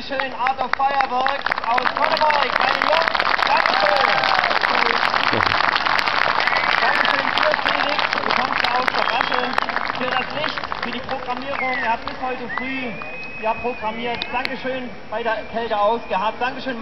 Dankeschön, Art of Fireworks aus Konneborg. Meine Jungs, Dankeschön. Dankeschön für Felix, du kommst ja aus der Gasse, für das Licht, für die Programmierung. Ihr habt bis heute früh ja, programmiert. Dankeschön bei der Kälte ausgehabt. Dankeschön.